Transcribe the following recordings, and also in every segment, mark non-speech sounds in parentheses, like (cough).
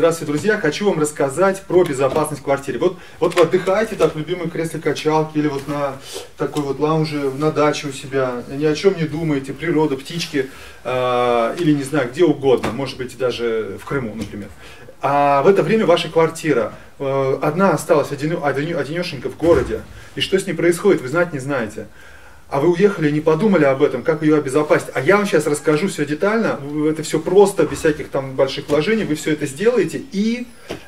Здравствуйте, друзья! Хочу вам рассказать про безопасность в квартире. Вот, вот вы отдыхаете так в любимой кресле качалки или вот на такой вот лаунже на даче у себя, ни о чем не думаете, природа, птички э, или не знаю, где угодно, может быть даже в Крыму, например. А в это время ваша квартира э, одна осталась один, один, одинешенька в городе, и что с ней происходит, вы знать не знаете а вы уехали не подумали об этом, как ее обезопасить. А я вам сейчас расскажу все детально, это все просто, без всяких там больших вложений, вы все это сделаете и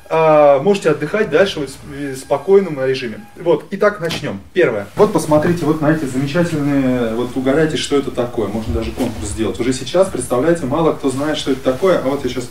э, можете отдыхать дальше в спокойном режиме. Вот, итак, начнем. Первое. Вот посмотрите вот на эти замечательные, вот угадайте, что это такое, можно даже конкурс сделать. Уже сейчас, представляете, мало кто знает, что это такое, а вот я сейчас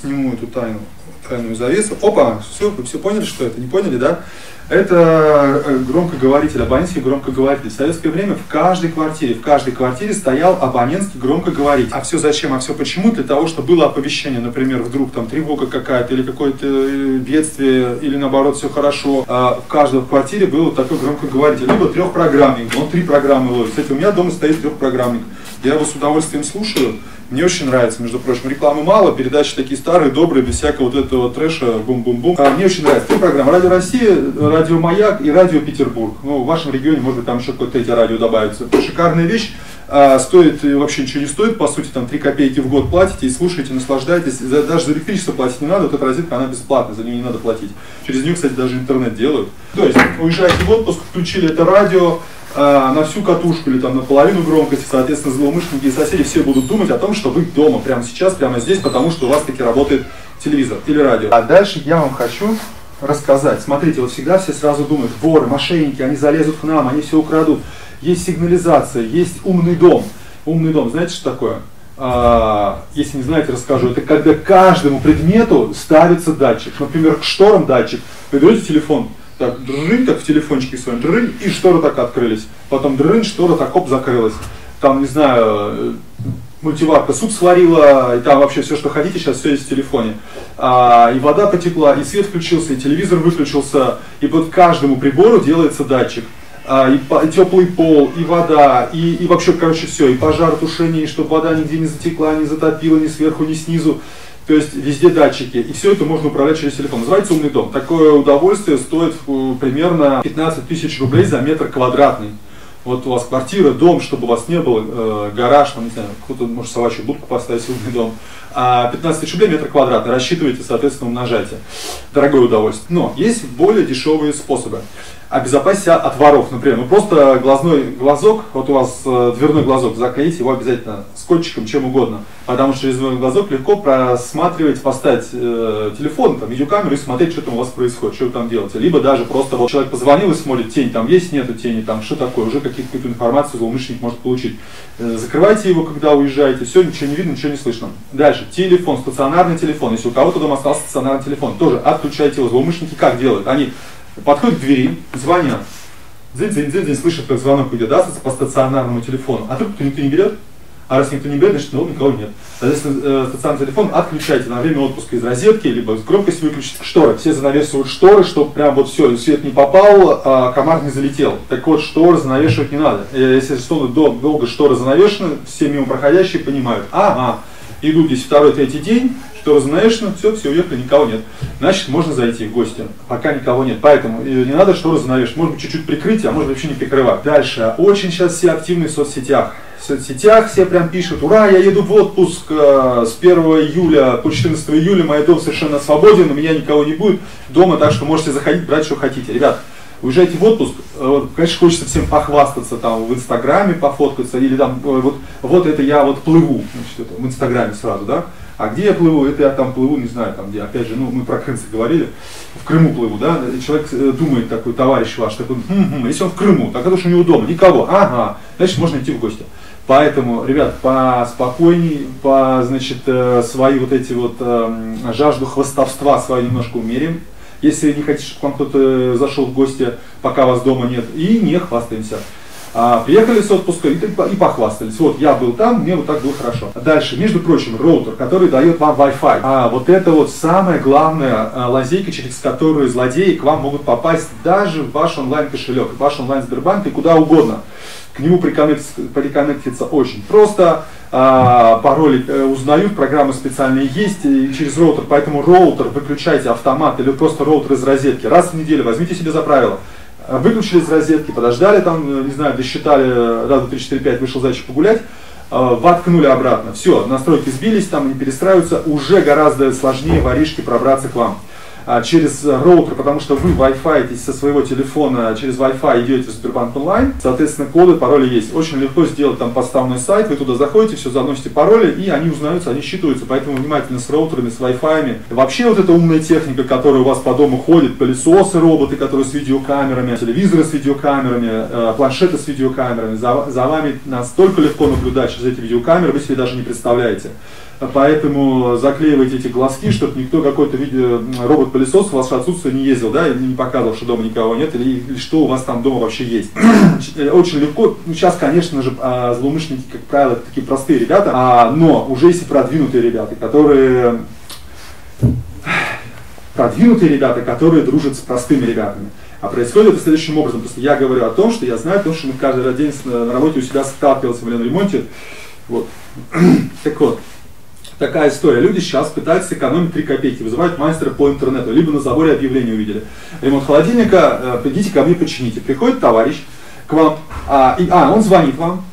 сниму эту тайну, тайную завесу. Опа, все, вы все поняли, что это? Не поняли, да? Это э, громкоговоритель, абонентский громкоговоритель. В советское время в каждой квартире, в каждой квартире стоял абонентский громкоговоритель. А все зачем, а все почему? Для того, чтобы было оповещение, например, вдруг там тревога какая-то, или какое-то э, бедствие, или наоборот все хорошо. А в каждой квартире был такой громкоговоритель. Либо трехпрограммник, он три программы ловит. Кстати, у меня дома стоит трехпрограммник. Я его с удовольствием слушаю. Мне очень нравится, между прочим. Рекламы мало, передачи такие старые, добрые, без всякого вот этого трэша, бум-бум-бум. А, мне очень нравится. Три программы. Радио Россия, Радио Маяк и Радио Петербург. Ну, в вашем регионе, может быть, там еще какое-то третье радио добавится. Шикарная вещь. А, стоит, вообще ничего не стоит, по сути, там 3 копейки в год платите и слушаете, наслаждаетесь. даже за электричество платить не надо, вот эта розетка, она бесплатная, за нее не надо платить. Через нее, кстати, даже интернет делают. То есть, уезжаете в отпуск, включили это радио, а, на всю катушку или там на половину громкости, соответственно, злоумышленники и соседи все будут думать о том, что вы дома, прямо сейчас, прямо здесь, потому что у вас таки работает телевизор или радио. А дальше я вам хочу рассказать. Смотрите, вот всегда все сразу думают, воры, мошенники, они залезут к нам, они все украдут. Есть сигнализация, есть умный дом. Умный дом, знаете, что такое? А, если не знаете, расскажу. Это когда каждому предмету ставится датчик. Например, к шторам датчик. Вы берете телефон, так, дрынь, как в телефончике своем, дрынь, и шторы так открылись. Потом дрынь, штора так, оп, закрылась. Там, не знаю, э, мультиварка суп сварила, и там вообще все, что хотите, сейчас все есть в телефоне. А, и вода потекла, и свет включился, и телевизор выключился, и под каждому прибору делается датчик. А, и, и теплый пол, и вода, и, и вообще, короче, все, и пожар, тушение, и чтобы вода нигде не затекла, не затопила, ни сверху, ни снизу. То есть везде датчики, и все это можно управлять через телефон. Называется умный дом. Такое удовольствие стоит э, примерно 15 тысяч рублей за метр квадратный. Вот у вас квартира, дом, чтобы у вас не было, э, гараж, там, не знаю, кто-то может собачью будку поставить, умный дом. А 15 тысяч рублей метр квадратный, рассчитывайте, соответственно, умножайте. Дорогое удовольствие. Но есть более дешевые способы обезопасить себя от воров. Например, ну просто глазной глазок, вот у вас э, дверной глазок, заклеите его обязательно скотчиком, чем угодно. Потому что через глазок легко просматривать, поставить э, телефон, там, видеокамеру и смотреть, что там у вас происходит, что вы там делаете. Либо даже просто вот человек позвонил и смотрит, тень там есть, нету тени, там что такое, уже какую-то информацию злоумышленник может получить. Э, закрывайте его, когда уезжаете, все, ничего не видно, ничего не слышно. Дальше, телефон, стационарный телефон. Если у кого-то дома остался стационарный телефон, тоже отключайте его. Злоумышленники как делают? Они подходят к двери, звонят. Дзынь, слышат, как звонок идет, да, по стационарному телефону. А трубку никто не берет. А раз никто не берет, значит, ну, никого нет. Соответственно, э, стационарный телефон отключайте на время отпуска из розетки, либо громкость выключить. Шторы. Все занавешивают шторы, чтобы прям вот все, свет не попал, а комар не залетел. Так вот, шторы занавешивать не надо. Э, если что, долго шторы занавешены, все мимо проходящие понимают, ага, идут здесь второй, третий день, что знаешь, ну все, все уехали, никого нет. Значит, можно зайти в гости, пока никого нет. Поэтому э, не надо что разновешь, может быть чуть-чуть прикрытие, а может вообще не прикрывать. Дальше, очень сейчас все активны в соцсетях. В соцсетях все прям пишут, ура, я еду в отпуск э, с 1 июля по 14 июля, мой дом совершенно свободен, у меня никого не будет дома, так что можете заходить, брать, что хотите. Ребят, уезжаете в отпуск, э, конечно, хочется всем похвастаться там в Инстаграме, пофоткаться, или там, вот, вот это я вот плыву, значит, это, в Инстаграме сразу, да, а где я плыву? Это я там плыву, не знаю, там где, опять же, ну, мы про Крымцы говорили, в Крыму плыву, да, человек э, думает, такой товарищ ваш, такой, хм-хм, если он в Крыму, так это что у него дома, никого, ага, значит, можно идти в гости. Поэтому, ребят, поспокойней, по, значит, э, свои вот эти вот э, жажду хвостовства свою немножко умерим. Если не хотите, чтобы к вам кто-то зашел в гости, пока вас дома нет, и не хвастаемся. А, приехали с отпуска и, и похвастались. Вот я был там, мне вот так было хорошо. Дальше, между прочим, роутер, который дает вам Wi-Fi. А вот это вот самая главная а, лазейка, через которую злодеи к вам могут попасть даже в ваш онлайн-кошелек, в ваш онлайн-сбербанк и куда угодно. К нему приконнектиться очень просто. а, пароли э, узнают, программы специальные есть и через роутер, поэтому роутер выключайте автомат или просто роутер из розетки. Раз в неделю возьмите себе за правило. Выключили из розетки, подождали там, не знаю, досчитали, раз, два, три, четыре, пять, вышел зайчик погулять, воткнули обратно. Все, настройки сбились, там они перестраиваются, уже гораздо сложнее воришки пробраться к вам. А, через роутер, потому что вы Wi-Fi со своего телефона, через Wi-Fi идете в Сбербанк онлайн, соответственно, коды, пароли есть. Очень легко сделать там подставной сайт, вы туда заходите, все заносите пароли, и они узнаются, они считываются, поэтому внимательно с роутерами, с Wi-Fi. Вообще вот эта умная техника, которая у вас по дому ходит, пылесосы, роботы, которые с видеокамерами, телевизоры с видеокамерами, э, планшеты с видеокамерами, за, за вами настолько легко наблюдать через эти видеокамеры, вы себе даже не представляете. Поэтому заклеивайте эти глазки, чтобы никто какой-то робот-пылесос в ваше отсутствие не ездил, да, не показывал, что дома никого нет, или, или что у вас там дома вообще есть. (clears throat) Очень легко. Ну, сейчас, конечно же, а, злоумышленники, как правило, такие простые ребята, а, но уже есть и продвинутые ребята, которые (sighs) продвинутые ребята, которые дружат с простыми ребятами. А происходит это следующим образом. Просто я говорю о том, что я знаю, потому что мы каждый день на работе у себя сталкивался в ремонте. Вот. (clears throat) Так вот, такая история. Люди сейчас пытаются экономить 3 копейки, вызывают мастера по интернету, либо на заборе объявление увидели. Ремонт холодильника, э, придите ко мне почините. Приходит товарищ к вам, а, и, а он звонит вам,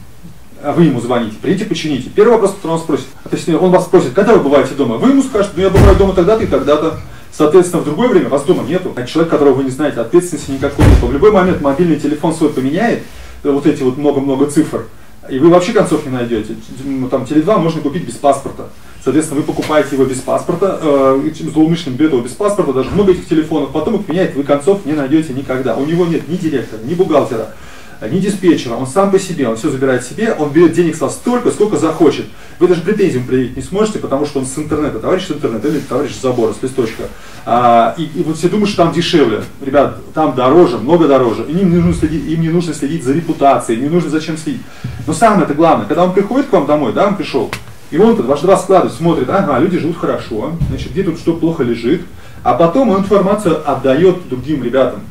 а вы ему звоните, придите почините. Первый вопрос, который он спросит, а, то есть он вас спросит, когда вы бываете дома? Вы ему скажете, ну я бываю дома тогда-то и тогда-то. Соответственно, в другое время вас дома нету. А человек, которого вы не знаете, ответственности никакой нет. В любой момент мобильный телефон свой поменяет, э, вот эти вот много-много цифр, и вы вообще концов не найдете. Там Теле2 можно купить без паспорта. Соответственно, вы покупаете его без паспорта, э, злоумышленник берет его без паспорта, даже много этих телефонов, потом их меняет, вы концов не найдете никогда. У него нет ни директора, ни бухгалтера, ни диспетчера, он сам по себе, он все забирает себе, он берет денег с вас столько, сколько захочет. Вы даже претензиям предъявить не сможете, потому что он с интернета, товарищ с интернета или товарищ с забора, с листочка. А, и, и вот все думают, что там дешевле. Ребят, там дороже, много дороже. Им не нужно следить, им не нужно следить за репутацией, не нужно зачем следить. Но самое это главное, когда он приходит к вам домой, да, он пришел, и он тут ваш два складывает, смотрит, ага, люди живут хорошо, значит, где тут что плохо лежит, а потом он информацию отдает другим ребятам.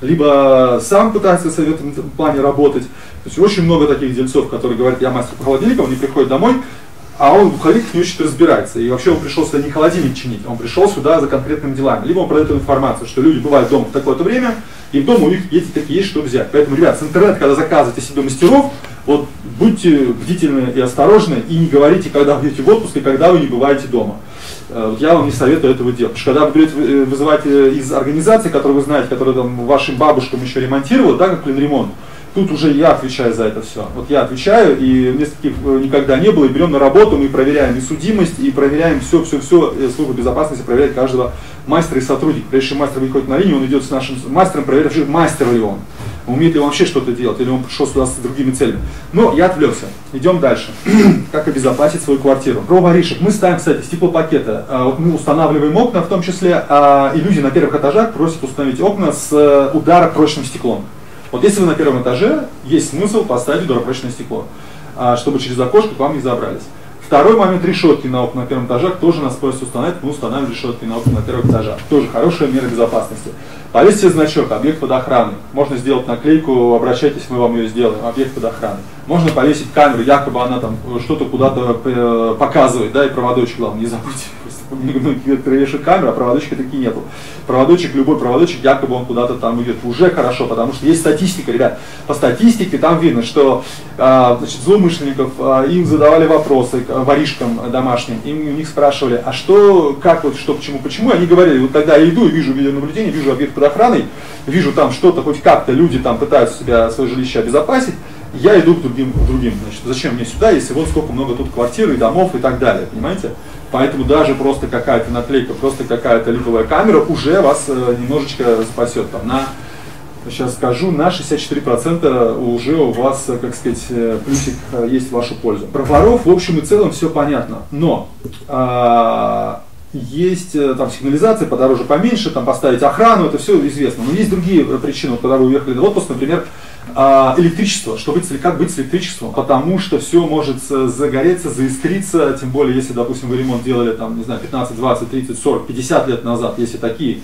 Либо сам пытается в этом плане работать. То есть очень много таких дельцов, которые говорят, я мастер по холодильникам, они приходят домой, а он в холодильник не очень разбирается. И вообще он пришел сюда не холодильник чинить, он пришел сюда за конкретными делами. Либо он продает информацию, что люди бывают дома в такое-то время, и в дома у них есть такие есть, что взять. Поэтому, ребят, с интернета, когда заказываете себе мастеров, вот будьте бдительны и осторожны, и не говорите, когда вы идете в отпуск и когда вы не бываете дома. Э, вот я вам не советую этого делать. Потому что когда вы берете, вызываете из организации, которую вы знаете, которая там вашим бабушкам еще ремонтировала, да, как ремонт, тут уже я отвечаю за это все. Вот я отвечаю, и таких э, никогда не было, и берем на работу, мы проверяем и судимость, и проверяем все-все-все, э, служба безопасности проверяет каждого мастера и сотрудника. Прежде чем мастер выходит на линию, он идет с нашим мастером, проверяет, мастер ли он умеет ли он вообще что-то делать, или он пришел сюда с другими целями. Но я отвлекся. Идем дальше. (clears throat) как обезопасить свою квартиру. Про воришек. Мы ставим, кстати, стеклопакеты. А, вот мы устанавливаем окна, в том числе, а, и люди на первых этажах просят установить окна с э, ударопрочным стеклом. Вот если вы на первом этаже, есть смысл поставить ударопрочное стекло, а, чтобы через окошко к вам не забрались. Второй момент решетки на окна на первом этажах тоже нас просят установить, мы устанавливаем решетки на окна на первых этажах. Тоже хорошая мера безопасности. Повесьте значок, объект под охраной. Можно сделать наклейку, обращайтесь, мы вам ее сделаем, объект под охраной. Можно повесить камеру, якобы она там что-то куда-то э, показывает, да, и проводочек, главное, не забудьте вешают камеру, а проводочка такие нету. Проводочек, любой проводочек, якобы он куда-то там идет. Уже хорошо, потому что есть статистика, ребят. По статистике там видно, что а, значит, злоумышленников, а, им задавали вопросы, воришкам домашним, им у них спрашивали, а что, как, вот, что, почему, почему. Они говорили, вот тогда я иду и вижу видеонаблюдение, вижу объект под охраной, вижу там что-то, хоть как-то люди там пытаются себя, свое жилище обезопасить, я иду к другим, другим. Значит, зачем мне сюда, если вот сколько много тут квартир и домов и так далее, понимаете? Поэтому даже просто какая-то наклейка, просто какая-то липовая камера уже вас э, немножечко спасет. Там, на, сейчас скажу, на 64% уже у вас, э, как сказать, э, плюсик есть в вашу пользу. Про воров в общем и целом все понятно. Но а, есть там сигнализация подороже, поменьше, там поставить охрану, это все известно. Но есть другие причины, когда вы уехали в отпуск, например, электричество, что быть, как быть с электричеством, потому что все может загореться, заискриться, тем более, если, допустим, вы ремонт делали, там, не знаю, 15, 20, 30, 40, 50 лет назад, если такие,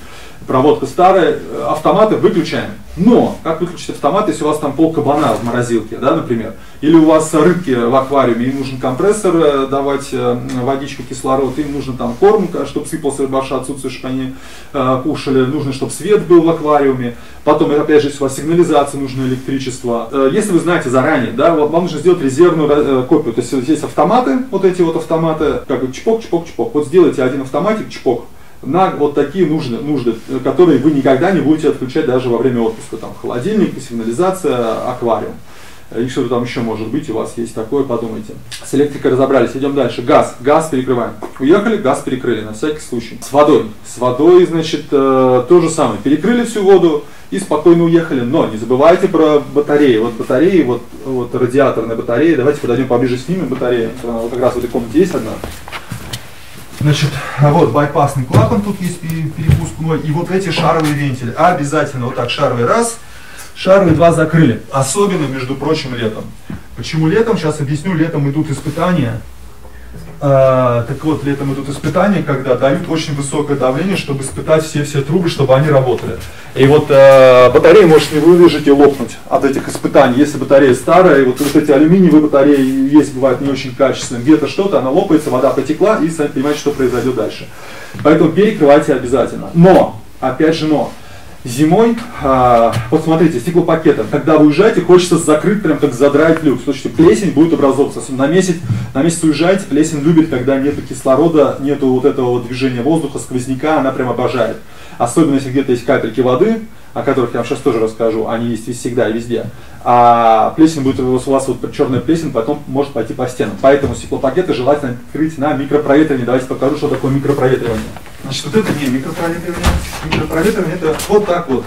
проводка старая, автоматы выключаем, Но, как выключить автомат, если у вас там пол кабана в морозилке, да, например, или у вас рыбки в аквариуме, им нужен компрессор э, давать э, водичку, кислород, им нужен там корм, чтобы сыпался рыбаша отсутствие, чтобы они э, кушали, нужно, чтобы свет был в аквариуме, потом, опять же, если у вас сигнализация, нужно электричество. Э, если вы знаете заранее, да, вот вам нужно сделать резервную э, копию, то есть есть автоматы, вот эти вот автоматы, как чпок, чпок, чпок, вот сделайте один автоматик, чпок, на вот такие нужды, нужды, которые вы никогда не будете отключать даже во время отпуска. Там холодильник, сигнализация, аквариум. И что там еще может быть, у вас есть такое, подумайте. С электрикой разобрались, идем дальше. Газ, газ перекрываем. Уехали, газ перекрыли, на всякий случай. С водой. С водой, значит, э, то же самое. Перекрыли всю воду и спокойно уехали. Но не забывайте про батареи. Вот батареи, вот, вот радиаторные батареи. Давайте подойдем поближе с ними батареи. Вот как раз в этой комнате есть одна. Значит, вот байпасный клапан, тут есть перепускной, и вот эти шаровые вентили. Обязательно вот так шаровый раз, шаровый два закрыли. Особенно, между прочим, летом. Почему летом? Сейчас объясню. Летом идут испытания а, так вот, летом идут испытания, когда дают очень высокое давление, чтобы испытать все-все трубы, чтобы они работали. И вот э, батарея может не выдержать и лопнуть от этих испытаний. Если батарея старая, и вот, вот эти алюминиевые батареи есть, бывают не очень качественные, где-то что-то, она лопается, вода потекла, и сами понимаете, что произойдет дальше. Поэтому перекрывайте обязательно. Но, опять же, но, Зимой, а, вот смотрите, стеклопакетом, когда вы уезжаете, хочется закрыть, прям как задрать люк. Слушайте, плесень будет образовываться. На месяц, на месяц уезжаете, плесень любит, когда нет кислорода, нету вот этого движения воздуха, сквозняка, она прям обожает. Особенно, если где-то есть капельки воды, о которых я вам сейчас тоже расскажу, они есть всегда и везде. А плесень будет у вас вот черная плесень, потом может пойти по стенам. Поэтому стеклопакеты желательно открыть на микропроветривание. Давайте покажу, что такое микропроветривание. Значит, вот это не микропроветривание. Микропроветривание это вот так вот.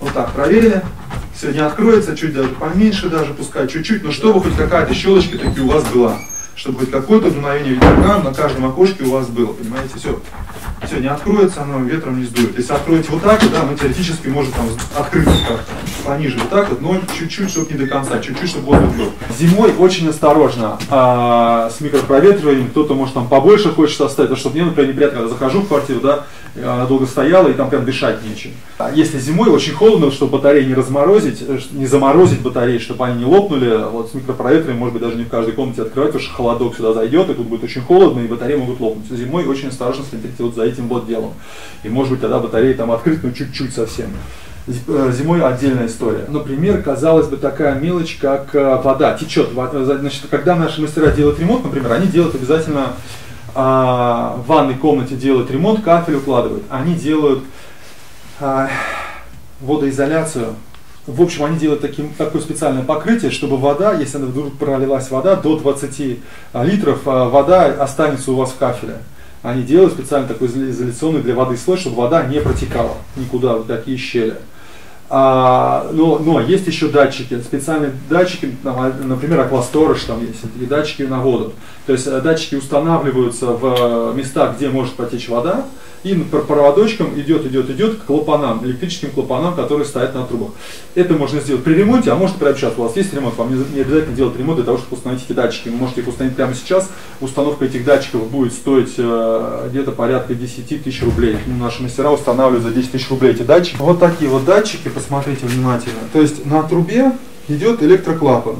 Вот так проверили. Не откроется, чуть даже поменьше даже, пускай чуть-чуть, но чтобы хоть какая-то щелочка таки у вас была. Чтобы хоть какое-то дуновение ветерка на каждом окошке у вас было, понимаете, все все, не откроется, оно ветром не сдует. Если откроете вот так, да, оно теоретически может там открыться как пониже вот так вот, но чуть-чуть, чтобы не до конца, чуть-чуть, чтобы воздух был. Зимой очень осторожно а, с микропроветриванием, кто-то может там побольше хочет оставить, потому что мне, например, неприятно, когда захожу в квартиру, да, она долго стояла, и там прям дышать нечем. А если зимой очень холодно, чтобы батареи не разморозить, э, не заморозить батареи, чтобы они не лопнули, вот с микропроветриванием, может быть, даже не в каждой комнате открывать, потому что холодок сюда зайдет, и тут будет очень холодно, и батареи могут лопнуть. Зимой очень осторожно смотрите вот за этим вот делом. И может быть тогда батареи там открыты, но чуть-чуть совсем. Э, зимой отдельная история. Например, казалось бы, такая мелочь, как э, вода течет. Значит, когда наши мастера делают ремонт, например, они делают обязательно а, в ванной комнате делают ремонт, кафель укладывают. Они делают а, водоизоляцию. В общем, они делают таким, такое специальное покрытие, чтобы вода, если вдруг пролилась вода, до 20 а, литров, а, вода останется у вас в кафеле. Они делают специально такой изоляционный для воды слой, чтобы вода не протекала никуда в такие щели. А, но, но есть еще датчики, специальные датчики, например, Aquastorage там есть, и датчики на воду. То есть э, датчики устанавливаются в местах, где может потечь вода, и по проводочкам идет, идет, идет к клапанам, электрическим клапанам, которые стоят на трубах. Это можно сделать при ремонте, а может прямо сейчас. У вас есть ремонт, вам не, обязательно делать ремонт для того, чтобы установить эти датчики. Вы можете их установить прямо сейчас. Установка этих датчиков будет стоить э, где-то порядка 10 тысяч рублей. Ну, наши мастера устанавливают за 10 тысяч рублей эти датчики. Вот такие вот датчики, посмотрите внимательно. То есть на трубе идет электроклапан,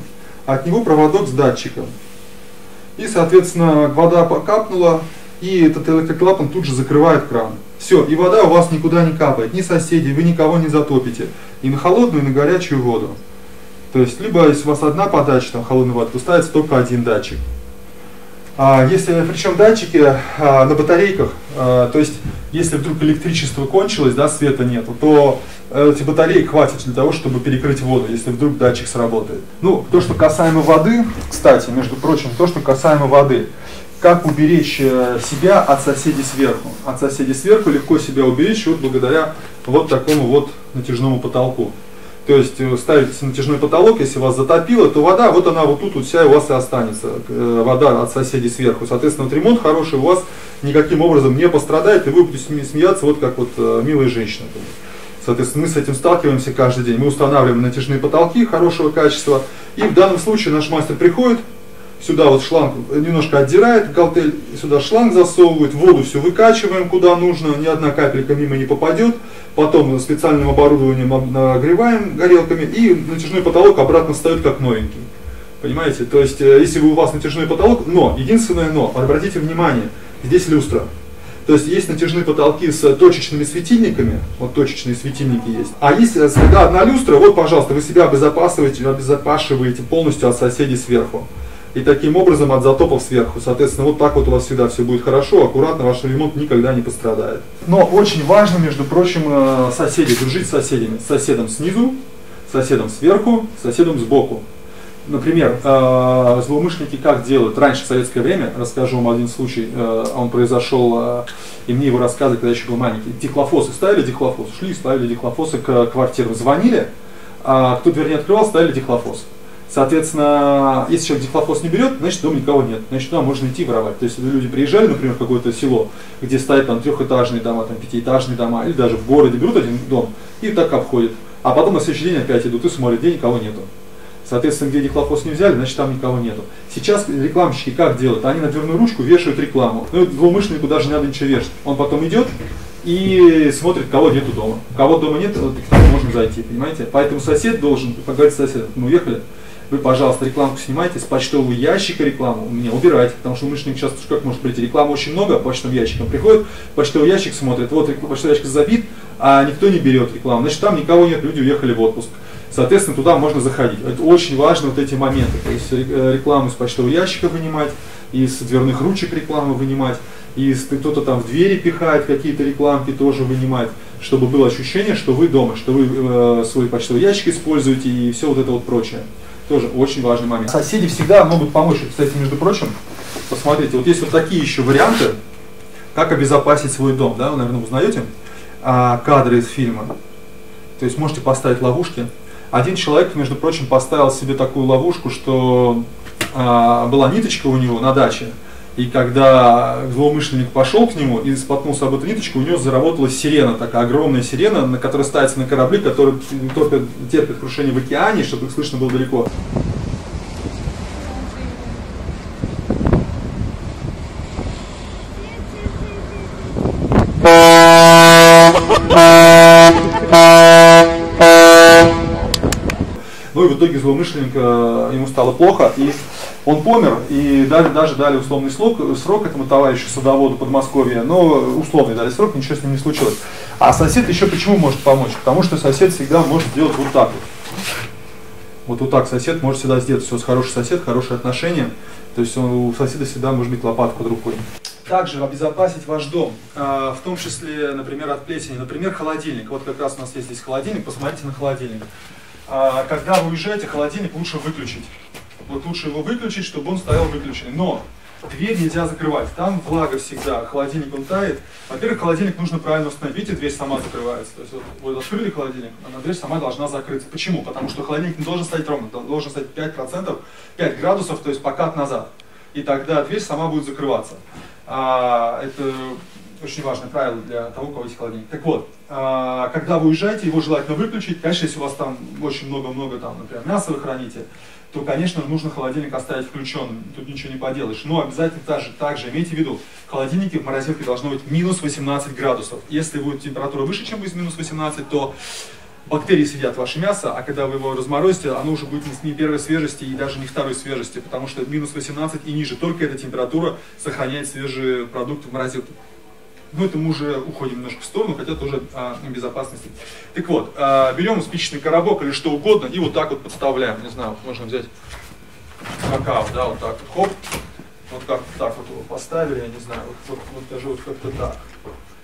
от него проводок с датчиком. И, соответственно, вода капнула, и этот электроклапан тут же закрывает кран. Все, и вода у вас никуда не капает, ни соседей, вы никого не затопите. И на холодную, и на горячую воду. То есть, либо если у вас одна подача, там холодной воды, то ставится только один датчик. А если, причем датчики а, на батарейках, а, то есть, если вдруг электричество кончилось, да, света нету, то э, эти батареи хватит для того, чтобы перекрыть воду, если вдруг датчик сработает. Ну, то, что касаемо воды, кстати, между прочим, то, что касаемо воды, как уберечь э, себя от соседей сверху. От соседей сверху легко себя уберечь вот благодаря вот такому вот натяжному потолку. То есть э, ставите натяжной потолок, если вас затопило, то вода, вот она вот тут вот вся у вас и останется, э, вода от соседей сверху. Соответственно, вот ремонт хороший у вас никаким образом не пострадает, и вы будете смеяться вот как вот милая женщина. Соответственно, мы с этим сталкиваемся каждый день. Мы устанавливаем натяжные потолки хорошего качества, и в данном случае наш мастер приходит, сюда вот шланг немножко отдирает, галтель сюда шланг засовывает, воду все выкачиваем куда нужно, ни одна капелька мимо не попадет, потом специальным оборудованием нагреваем горелками и натяжной потолок обратно встает как новенький. Понимаете? То есть, э, если у вас натяжной потолок, но, единственное но, обратите внимание, здесь люстра. То есть есть натяжные потолки с точечными светильниками, вот точечные светильники есть. А есть э, когда одна люстра, вот, пожалуйста, вы себя обезопасиваете, обезопашиваете полностью от соседей сверху. И таким образом от затопов сверху. Соответственно, вот так вот у вас всегда все будет хорошо, аккуратно, ваш ремонт никогда не пострадает. Но очень важно, между прочим, э, соседи, дружить с соседями. С соседом снизу, соседом сверху, соседом сбоку. Например, э, злоумышленники как делают? Раньше, в советское время, расскажу вам один случай, э, он произошел, и мне его рассказывали, когда еще был маленький. Дихлофосы ставили дихлофос, шли, ставили дихлофосы к квартирам, звонили, а кто дверь не открывал, ставили дихлофос. Соответственно, если человек дихлофос не берет, значит дома никого нет, значит туда можно идти воровать. То есть люди приезжали, например, в какое-то село, где стоят там трехэтажные дома, там пятиэтажные дома, или даже в городе берут один дом и так обходят. А потом на следующий день опять идут и смотрят, где никого нету. Соответственно, где дихлофос не взяли, значит там никого нету. Сейчас рекламщики как делают? Они на дверную ручку вешают рекламу. Ну, злоумышленнику даже не надо ничего вешать. Он потом идет и смотрит, кого нету дома. Кого дома нет, к тому можно зайти, понимаете? Поэтому сосед должен поговорить с соседом. Мы уехали, вы, пожалуйста, рекламку снимайте, с почтового ящика рекламу у меня убирайте, потому что умышленник часто как может прийти, рекламы очень много, по почтовым ящикам приходит, почтовый ящик смотрит, вот почтовый ящик забит, а никто не берет рекламу, значит там никого нет, люди уехали в отпуск. Соответственно, туда можно заходить. Это очень важно, вот эти моменты. То есть э, рекламу из почтового ящика вынимать, из дверных ручек рекламу вынимать, из кто-то там в двери пихает какие-то рекламки тоже вынимать, чтобы было ощущение, что вы дома, что вы э, свой почтовый ящик используете и все вот это вот прочее. Тоже очень важный момент. Соседи всегда могут помочь. Кстати, между прочим, посмотрите, вот есть вот такие еще варианты, как обезопасить свой дом. Да? Вы, наверное, узнаете а, кадры из фильма. То есть можете поставить ловушки, один человек, между прочим, поставил себе такую ловушку, что а, была ниточка у него на даче, и когда злоумышленник пошел к нему и споткнулся об эту ниточку, у него заработала сирена, такая огромная сирена, на которой ставится на корабли, которые топят, терпят крушение в океане, чтобы их слышно было далеко. Ну и в итоге злоумышленник, э, ему стало плохо, и он помер, и дали, даже дали условный срок, срок этому товарищу садоводу Подмосковья, но условный дали срок, ничего с ним не случилось. А сосед еще почему может помочь? Потому что сосед всегда может сделать вот так вот. Вот, вот так сосед может всегда сделать. Все, хороший сосед, хорошие отношения. То есть он, у соседа всегда может быть лопатка под рукой. Также обезопасить ваш дом, а, в том числе, например, от плесени. Например, холодильник. Вот как раз у нас есть здесь холодильник, посмотрите на холодильник. А, когда вы уезжаете, холодильник лучше выключить. Вот лучше его выключить, чтобы он стоял выключенный. Но дверь нельзя закрывать. Там влага всегда, холодильник он тает. Во-первых, холодильник нужно правильно установить. Видите, дверь сама закрывается. То есть вот вы открыли холодильник, а дверь сама должна закрыться. Почему? Потому что холодильник не должен стоять ровно, должен стоять 5%, 5 градусов, то есть покат назад. И тогда дверь сама будет закрываться. А, это очень важное правило для того, у кого есть холодильник. Так вот, а, когда вы уезжаете, его желательно выключить. Конечно, если у вас там очень много-много, там, например, мяса вы храните, то, конечно, нужно холодильник оставить включенным. Тут ничего не поделаешь. Но обязательно также, также имейте в виду, в холодильнике в морозилке должно быть минус 18 градусов. Если будет температура выше, чем будет минус 18, то бактерии съедят ваше мясо, а когда вы его разморозите, оно уже будет не первой свежести и даже не второй свежести, потому что минус 18 и ниже, только эта температура сохраняет свежие продукты в морозилке. Но это мы уже уходим немножко в сторону, хотя тоже а, безопасности. Так вот, а, берем спичечный коробок или что угодно и вот так вот подставляем. Не знаю, можно взять какао, да, вот так вот, хоп. Вот как так вот его поставили, я не знаю, вот, вот, вот даже вот как-то так.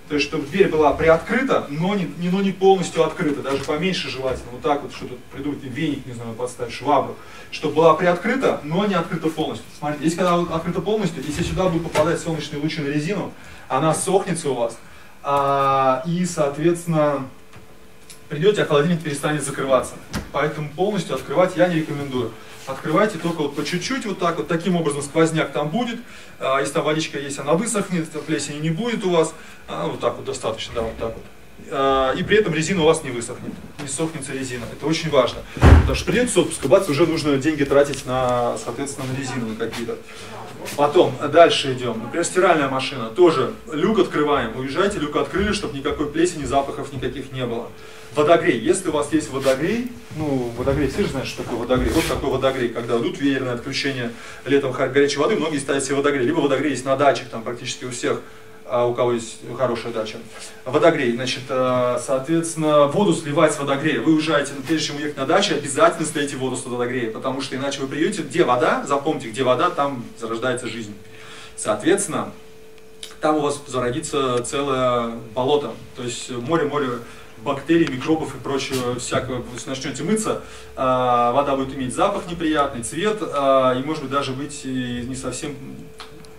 То есть, чтобы дверь была приоткрыта, но не, не, но не полностью открыта, даже поменьше желательно. Вот так вот, что тут придумать, веник, не знаю, подставить, швабру. Чтобы была приоткрыта, но не открыта полностью. Смотрите, если когда открыта полностью, если сюда будут попадать солнечные лучи на резину, она сохнется у вас, а, и, соответственно, придете, а холодильник перестанет закрываться. Поэтому полностью открывать я не рекомендую. Открывайте только вот по чуть-чуть, вот так вот, таким образом сквозняк там будет. А, если там водичка есть, она высохнет, плесени не будет у вас. А, вот так вот достаточно, да, вот так вот. и при этом резина у вас не высохнет, не сохнется резина. Это очень важно. Потому что придете с отпуска, бац, уже нужно деньги тратить на, соответственно, на резину на какие-то. Потом, дальше идем. Например, стиральная машина. Тоже люк открываем. Уезжайте, люк открыли, чтобы никакой плесени, запахов никаких не было. Водогрей. Если у вас есть водогрей, ну, водогрей, все же знают, что такое водогрей. Вот такой водогрей, когда идут веерное отключение летом горячей воды, многие ставят себе водогрей. Либо водогрей есть на дачах, там практически у всех а у кого есть хорошая дача. Водогрей, значит, э, соответственно, воду сливать с водогрея. Вы уезжаете, прежде чем уехать на дачу, обязательно слейте воду с водогрея, потому что иначе вы приедете, где вода, запомните, где вода, там зарождается жизнь. Соответственно, там у вас зародится целое болото, то есть море-море бактерий, микробов и прочего всякого. Если начнете мыться, э, вода будет иметь запах неприятный, цвет, э, и может быть даже быть не совсем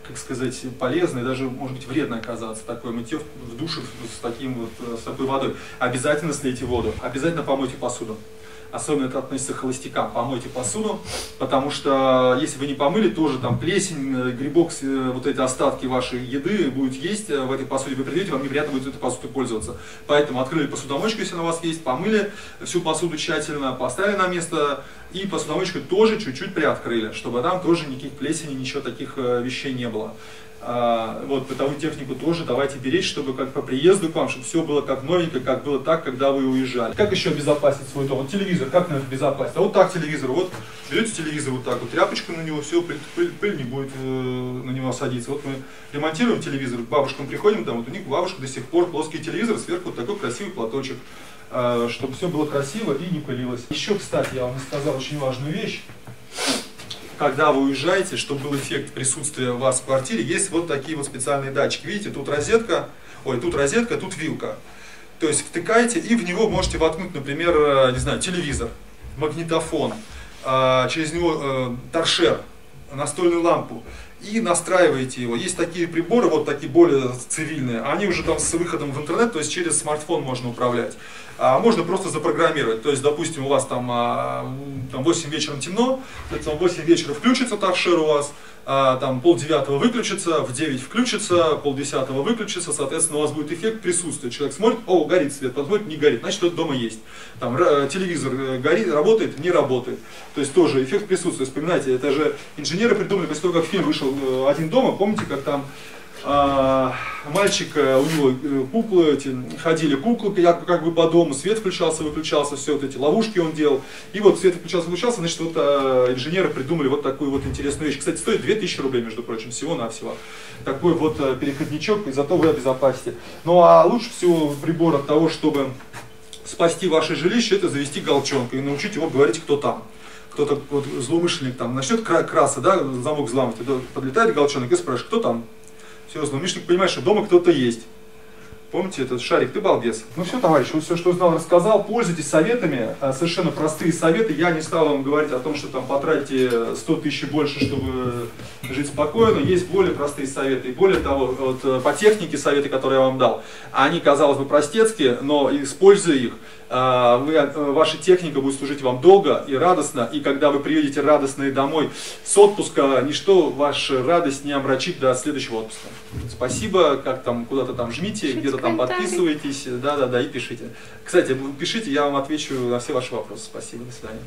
как сказать, полезно и даже, может быть, вредно оказаться такое мытье в душе с, таким вот, с такой водой. Обязательно слейте воду, обязательно помойте посуду особенно это относится к холостякам, помойте посуду, потому что если вы не помыли, тоже там плесень, э, грибок, э, вот эти остатки вашей еды будет есть в этой посуде, вы придете, вам неприятно будет этой посудой пользоваться. Поэтому открыли посудомоечку, если она у вас есть, помыли всю посуду тщательно, поставили на место, и посудомоечку тоже чуть-чуть приоткрыли, чтобы там тоже никаких плесени, ничего таких э, вещей не было. А, вот, бытовую технику тоже давайте беречь, чтобы как по приезду к вам, чтобы все было как новенькое, как было так, когда вы уезжали. Как еще обезопасить свой дом? Вот телевизор, как надо безопасить? А вот так телевизор, вот берете телевизор вот так вот, тряпочку на него, все, пыль, пыль, пыль не будет э, на него садиться. Вот мы ремонтируем телевизор, к бабушкам приходим, там вот у них бабушка до сих пор плоский телевизор, сверху вот такой красивый платочек, э, чтобы все было красиво и не пылилось. Еще, кстати, я вам сказал очень важную вещь когда вы уезжаете, чтобы был эффект присутствия вас в квартире, есть вот такие вот специальные датчики. Видите, тут розетка, ой, тут розетка, тут вилка. То есть втыкаете и в него можете воткнуть, например, э, не знаю, телевизор, магнитофон, а, через него э, торшер, настольную лампу и настраиваете его. Есть такие приборы, вот такие более цивильные, они уже там с выходом в интернет, то есть через смартфон можно управлять а можно просто запрограммировать. То есть, допустим, у вас там, а, там 8 вечера темно, в 8 вечера включится торшер у вас, а, там полдевятого выключится, в 9 включится, полдесятого выключится, соответственно, у вас будет эффект присутствия. Человек смотрит, о, горит свет, посмотрит, не горит, значит, что-то дома есть. Там телевизор э, горит, работает, не работает. То есть тоже эффект присутствия. Вспоминайте, это же инженеры придумали, после того, как фильм вышел э, «Один дома», помните, как там мальчик, э, у него э, куклы, эти, ходили куклы как, как бы по дому, свет включался, выключался, все вот эти ловушки он делал. И вот свет включался, выключался, значит, вот а, инженеры придумали вот такую вот интересную вещь. Кстати, стоит 2000 рублей, между прочим, всего-навсего. Такой вот а, переходничок, и зато вы обезопасите. Ну а лучше всего прибор от того, чтобы спасти ваше жилище, это завести галчонка и научить его говорить, кто там кто-то вот, злоумышленник там начнет краса, да, замок взламывать, подлетает галчонок и спрашивает, кто там? Все, злоумышленник понимает, что дома кто-то есть. Помните этот шарик, ты балбес. Ну все, товарищи, вот все, что знал, рассказал. Пользуйтесь советами, а, совершенно простые советы. Я не стал вам говорить о том, что там потратите 100 тысяч больше, чтобы жить спокойно. Есть более простые советы. И более того, вот э, по технике советы, которые я вам дал, они, казалось бы, простецкие, но используя их, а, вы, э, ваша техника будет служить вам долго и радостно, и когда вы приедете радостные домой с отпуска, ничто вашу радость не омрачит до следующего отпуска. Спасибо, как там, куда-то там жмите, где-то там подписывайтесь, да-да-да, и пишите. Кстати, пишите, я вам отвечу на все ваши вопросы. Спасибо, до свидания.